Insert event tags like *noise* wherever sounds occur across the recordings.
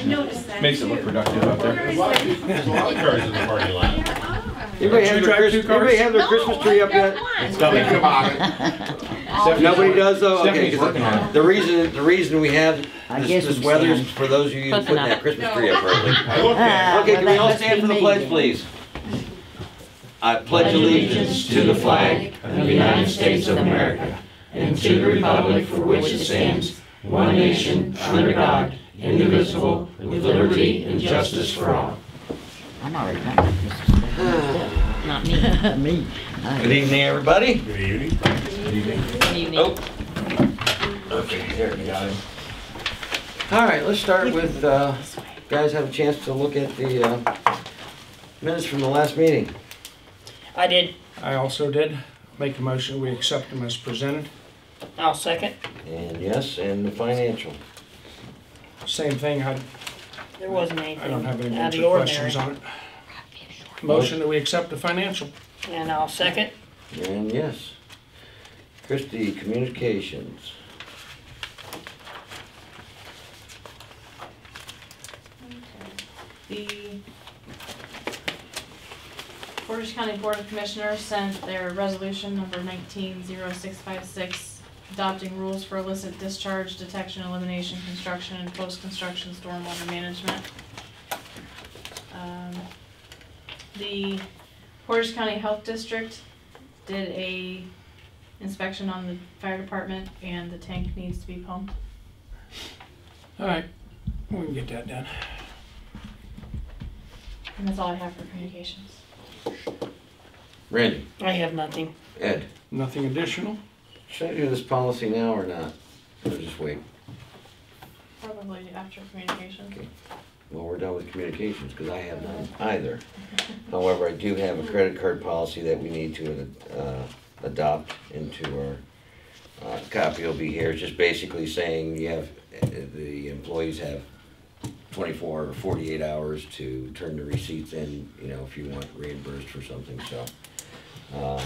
I noticed that Makes it look too. productive out there. Where is it? There's a lot of cars in the parking lot. Anybody have their drive Christmas, two cars? anybody have their No, Christmas tree up yet? It's coming, come on. Nobody does though? Okay, Stephanie's 'cause working on it. the reason, the reason we have I this, guess this we weather is stand. for those of you Close putting that enough. Christmas tree up early. I look at Ah, Okay, can we all stand for the pledge, please? I pledge allegiance to the flag of the United States of America and to the republic for which it stands, one nation, under God, indivisible, with liberty and justice for all. I'm already done with Not me. *laughs* Me. I- Good evening, everybody. Good evening. Oh. Okay, there we go. All right, let's start with, uh, guys have a chance to look at the, uh, minutes from the last meeting. I did. I also did make a motion, we accept them as presented. I'll second. And yes, and the financial. Same thing, I, There wasn't anything I don't have any out of major the questions on it. Motion that we accept the financial. And I'll second. And yes. Kristy Communications. The Portage County Board of Commissioners sent their resolution number nineteen zero six five six adopting rules for illicit discharge, detection, elimination, construction, and post-construction stormwater management. Um, The Portage County Health District did a inspection on the fire department and the tank needs to be pumped. All right, we can get that done. And that's all I have for communications. Randy, I have nothing. Ed, Nothing additional? Should I do this policy now or not? Or just wait? Probably after communications. Well, we're done with communications, because I have none *laughs* either. However, I do have a credit card policy that we need to, uh, adopt into our, uh, copy will be here, it's just basically saying you have, the employees have twenty-four or forty-eight hours to turn the receipts in, you know, if you want reimbursed for something, so. Um,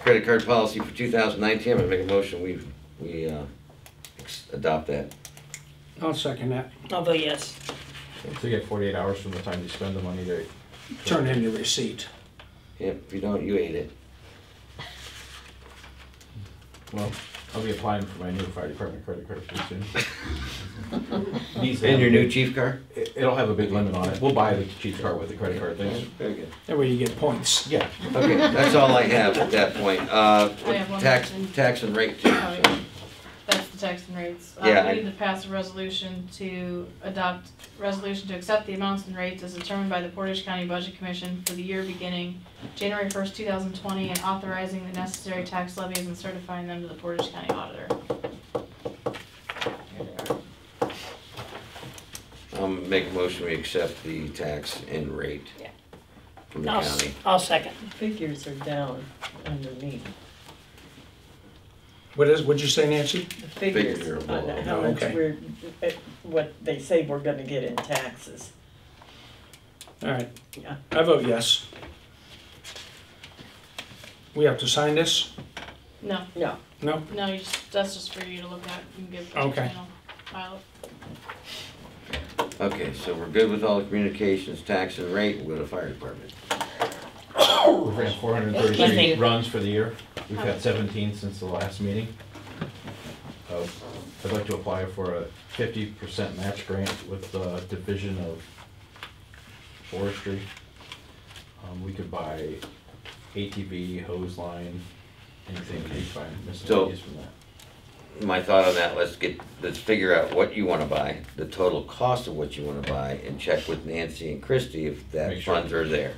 Credit card policy for two thousand nineteen, I'm gonna make a motion, we, we, uh, adopt that. I'll second that. I'll vote yes. So you get forty-eight hours from the time you spend the money to. Turn in your receipt. Yep, if you don't, you ate it. Well, I'll be applying for my new fire department credit card pretty soon. *laughs* Needs to And have your new big- chief car? it- It'll have a big limit on it. We'll buy the chief car with the credit card things. Very good. That way you get points. Yeah. Okay, that's all I have at that point. Uh, I have one tax, question. tax and rate too. Oh, so. Yeah. That's the text and rates. Uh, Yeah, I- we need to pass a resolution to adopt, resolution to accept the amounts and rates as determined by the Portage County Budget Commission for the year beginning January first, two thousand twenty, and authorizing the necessary tax levies and certifying them to the Portage County Auditor. I'll make a motion, we accept the tax and rate Yeah. from the I'll, s- county. I'll second. Figures are down underneath. What is, what'd you say, Nancy? The Figures figures are on above. how much Okay. we're, eh, what they say we're gonna get in taxes. All right. Yeah. I vote yes. We have to sign this? No, No, No? no, you just, that's just for you to look at and give. Okay. you know, File it. Okay, so we're good with all the communications, tax and rate, we'll go to fire department. *coughs* We've ran four hundred and Thank runs for the year. We've had seventeen since the last meeting. Uh, I'd like to apply for a fifty percent match grant with the Division of Forestry. Um, we could buy ATV, hose line, anything we find miscellaneous from that. My thought on that, let's get, let's figure out what you wanna buy, the total cost of what you wanna buy, and check with Nancy and Kristy if that Make sure. funds are there.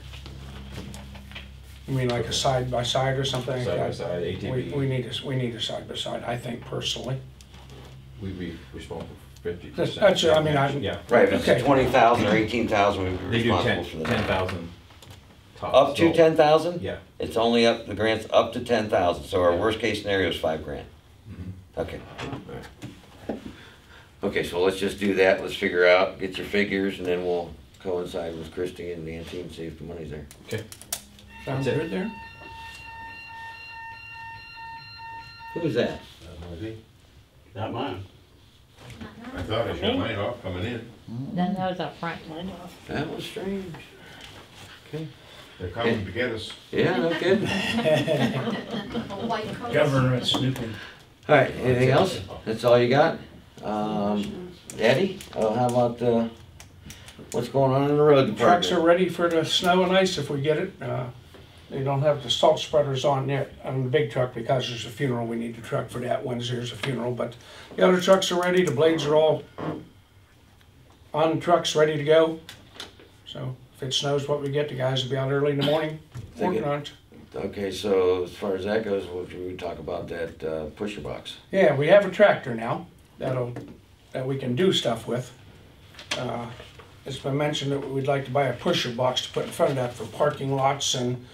You mean like a side by side or something? like Side by that? side, We, ATV. we need a, we need a side by side, I think personally. We'd be responsible for fifty That's- percent. that's- I mean, I- Yeah, Right, if it's Okay. twenty thousand or eighteen thousand, we'd be they do responsible ten, for ten that. thousand tops. Up to so- ten thousand? Yeah. It's only up, the grant's up to ten thousand, so our worst case scenario is five grand. Mhm. Okay. alright. Okay, so let's just do that, let's figure out, get your figures, and then we'll coincide with Kristy and Nancy and see if the money's there. Okay. Sounds That's it. good there? Who's that? Not mine. I thought I shut mine off coming in. Then that was up front. Mine. That was strange. Okay. They're coming to get us. Yeah, no kidding. *laughs* *laughs* Government snooping. All right, anything else? That's all you got? Um, Eddie, oh, how about, uh, what's going on in the road department? Trucks are ready for the snow and ice if we get it. Uh, They don't have the salt spreaders on yet, on the big truck because there's a funeral. We need the truck for that Wednesday, there's a funeral. But the other trucks are ready, the blades are all on trucks, ready to go. So if it snows what we get, the guys will be out early in the morning working on it. Okay, so as far as that goes, we'll, we talk about that, uh, pusher box. Yeah, we have a tractor now that'll, that we can do stuff with. Uh, It's been mentioned that we'd like to buy a pusher box to put in front of that for parking lots and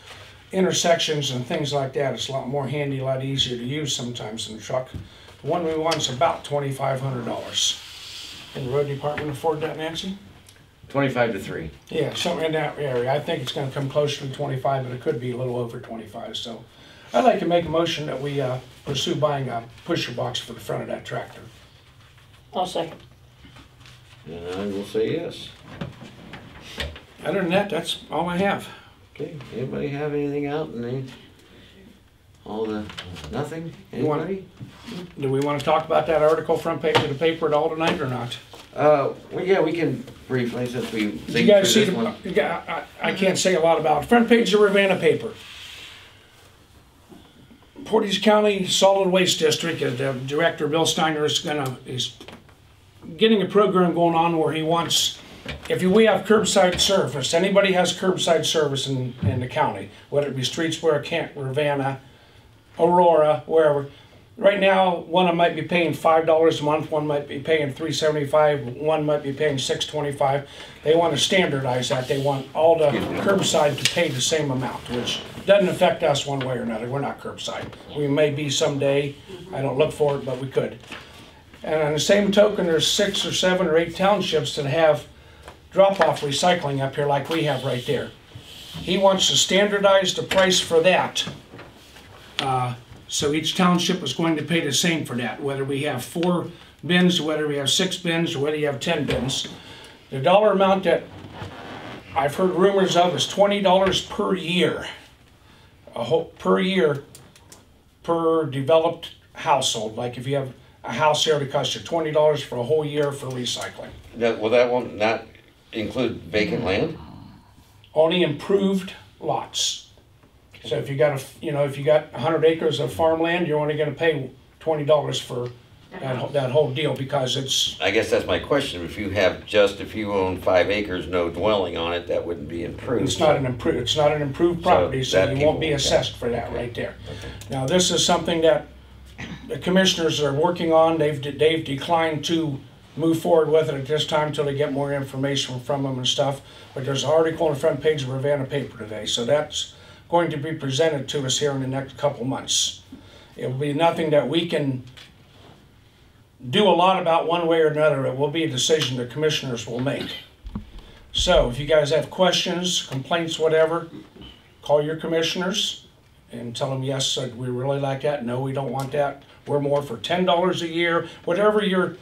intersections and things like that. It's a lot more handy, a lot easier to use sometimes than the truck. The one we want is about twenty-five hundred dollars. Can the road department afford that, Nancy? Twenty-five to three. Yeah, somewhere in that area. I think it's gonna come closer to twenty-five, but it could be a little over twenty-five, so. I'd like to make a motion that we, uh, pursue buying a pusher box for the front of that tractor. I'll second. And I will say yes. Other than that, that's all I have. Okay, anybody have anything out and they, all the, nothing? You want- Anybody? Do we wanna talk about that article front page of the paper at all tonight or not? Uh, well, yeah, we can briefly, since we. You guys see the, you got- I, I can't say a lot about it. Front page of the Ravenna paper. Portage County Solid Waste District, uh, the Director Bill Steiner is gonna, is getting a program going on where he wants, if we have curbside service, anybody has curbside service in, in the county, whether it be Streetsboro, Kent, Ravenna, Aurora, wherever. Right now, one of them might be paying five dollars a month, one might be paying three seventy-five, one might be paying six twenty-five. They want to standardize that. They want all the curbside to pay the same amount, which doesn't affect us one way or another. We're not curbside. We may be someday. I don't look for it, but we could. And on the same token, there's six or seven or eight townships that have drop-off recycling up here like we have right there. He wants to standardize the price for that. Uh, So each township is going to pay the same for that, whether we have four bins, whether we have six bins, whether you have ten bins. The dollar amount that I've heard rumors of is twenty dollars per year. A whole, per year, per developed household, like if you have a house here, it costs you twenty dollars for a whole year for recycling. That, will that one not include vacant mm. land? Only improved lots. So if you got a, you know, if you got a hundred acres of farmland, you're only gonna pay twenty dollars for that, whole- that whole deal because it's, I guess that's my question. If you have just, if you own five acres, no dwelling on it, that wouldn't be improved. it's not an improved, it's not an improved property, so that you won't be people- assessed for that right there. Now, this is something that the commissioners are working on, they've, they've declined to move forward with it at this time until they get more information from them and stuff. But there's an article on the front page of Ravenna paper today, so that's going to be presented to us here in the next couple months. It will be nothing that we can do a lot about one way or another, it will be a decision the commissioners will make. So if you guys have questions, complaints, whatever, call your commissioners and tell them, yes, we really like that, no, we don't want that, we're more for ten dollars a year, whatever your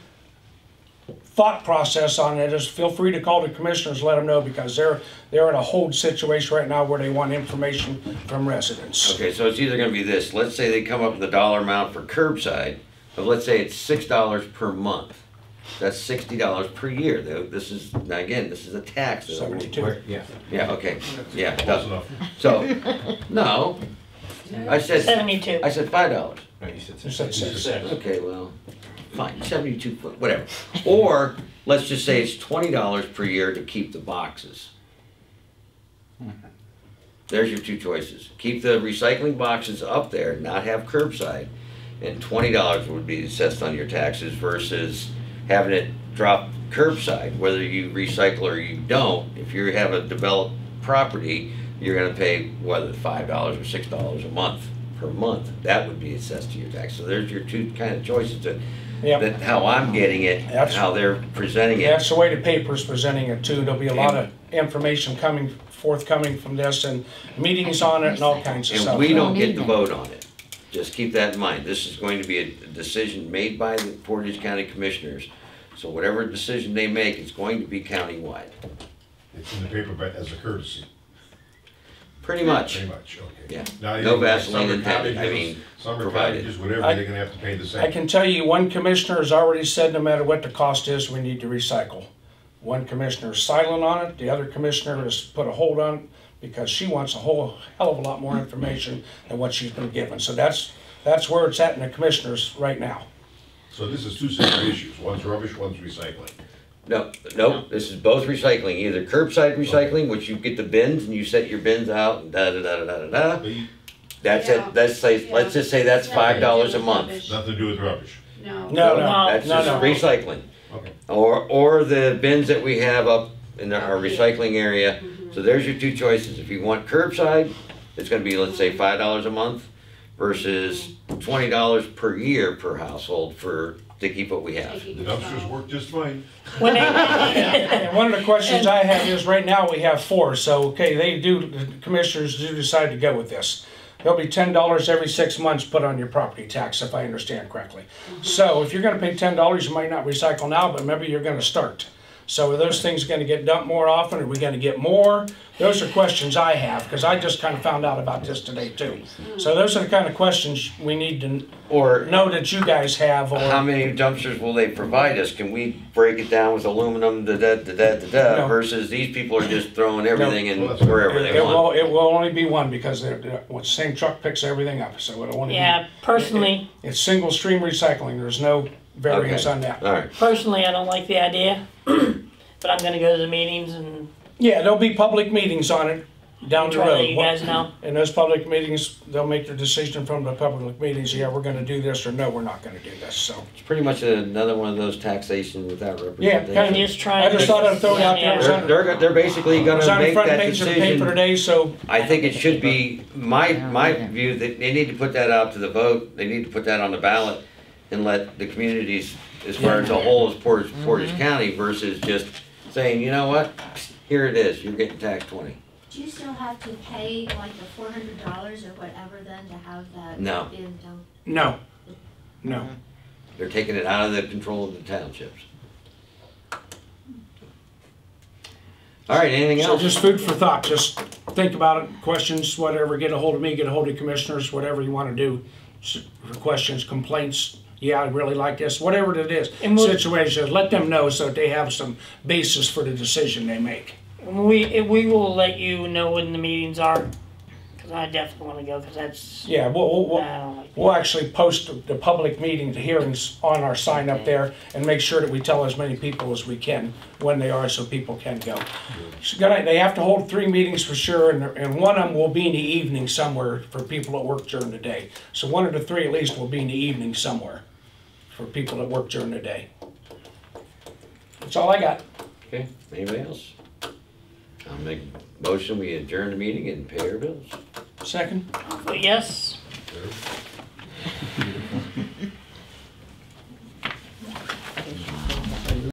thought process on it is, feel free to call the commissioners, let them know, because they're, they're in a hold situation right now where they want information from residents. Okay, so it's either gonna be this, let's say they come up with a dollar amount for curbside, but let's say it's six dollars per month. That's sixty dollars per year, though, this is, now again, this is a tax. though. Seventy-two. Yeah. Yeah, okay, yeah, it Close does. enough. So, no, I said, Seventy-two. I said five dollars. No, you said You said six. six. Okay, well, fine, seventy-two foot, whatever. *laughs* Or, let's just say it's twenty dollars per year to keep the boxes. Hmm. There's your two choices. Keep the recycling boxes up there, not have curbside, and twenty dollars would be assessed on your taxes versus having it drop curbside, whether you recycle or you don't. If you have a developed property, you're gonna pay whether five dollars or six dollars a month per month. That would be assessed to your tax. So there's your two kind of choices that, Yep. that how I'm getting it, That's- how they're presenting it. That's the way the paper's presenting it too. There'll be a lot of information coming, forthcoming from this and meetings on it and all kinds of And stuff. we don't get to vote on it. Just keep that in mind. This is going to be a decision made by the Portage County Commissioners So whatever decision they make, it's going to be countywide, It's in the paper but as a courtesy, pretty much. pretty much, okay. Yeah. Now, you No know, Vaseline summer intended, I cottages, mean, Summer provided. cottages, whatever, I- they're gonna have to pay the same. I same. can tell you, one commissioner has already said no matter what the cost is, we need to recycle. One commissioner is silent on it, the other commissioner has put a hold on it because she wants a whole hell of a lot more information than what she's been given. So that's, that's where it's at in the commissioners right now. So this is two separate issues, one's rubbish, one's recycling. No, no, this is both recycling, either curbside recycling, which you get the bins and you set your bins out and da da da da da da da. But you- That's Yeah. it, let's say, let's just say that's five dollars a month. Nothing to do with rubbish. No. No, no, That's no, just no. recycling. Okay. Or, or the bins that we have up in our recycling area. Mm-hmm. So there's your two choices. If you want curbside, it's gonna be, let's say, five dollars a month versus twenty dollars per year per household for, to keep what we have. The dumpsters work just fine. When they, And *laughs* one of the questions I have is, right now, we have four, so, okay, they do, the commissioners do decide to go with this. There'll be ten dollars every six months put on your property tax, if I understand correctly. So if you're gonna pay ten dollars, you might not recycle now, but maybe you're gonna start. So are those things gonna get dumped more often, are we gonna get more? Those are questions I have, because I just kinda found out about this today too. So those are the kind of questions we need to Or know that you guys have, how many dumpsters will they provide us? Can we break it down with aluminum, da da da da da da, No. versus these people are just throwing everything in Well, that's- wherever it they want? will, it will only be one, because they're, they're- well, the same truck picks everything up, so it'll only be. yeah, personally, It's single stream recycling, there's no variance Okay. on that. All right, personally, I don't like the idea. *clears throat* But I'm gonna go to the meetings and Yeah, there'll be public meetings on it down the try to let you road. guys know. *clears throat* In those public meetings, they'll make their decision from the public meetings, yeah, we're gonna do this, or no, we're not gonna do this, so. it's pretty much another one of those taxation without Yeah, representation. I'm just trying. I just thought I'd throw it out there. Yeah. They're, they're, they're basically gonna on the make front that page of the paper decision. today, so, I think it should be, my, my view, that they need to put that out to the vote, they need to put that on the ballot and let the communities, as far as the whole of Portage, Portage County versus just saying, you know what? Here it is, you're getting tax twenty. Do you still have to pay like the four hundred dollars or whatever then to have that? No. in, um, no, no. They're taking it out of the control of the townships. All right, anything So else? just food for thought, just think about it, questions, whatever, get a hold of me, get a hold of commissioners, whatever you wanna do. S- For questions, complaints, yeah, I really like this, whatever it is, And we'll- situations, let them know so that they have some basis for the decision they make. We, we will let you know when the meetings are, cause I definitely wanna go, cause that's, Yeah, we'll, we'll, we'll-. We'll actually post the- the public meeting, the hearings on our sign up there and make sure that we tell as many people as we can when they are so people can go. So gonna- They have to hold three meetings for sure and, and one of them will be in the evening somewhere for people that work during the day. So one of the three at least will be in the evening somewhere for people that work during the day. That's all I got. Okay, anybody else? I'll make a motion, we adjourn the meeting and pay our bills. Second? Yes, There.